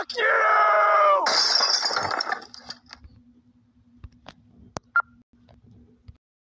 Fuck you!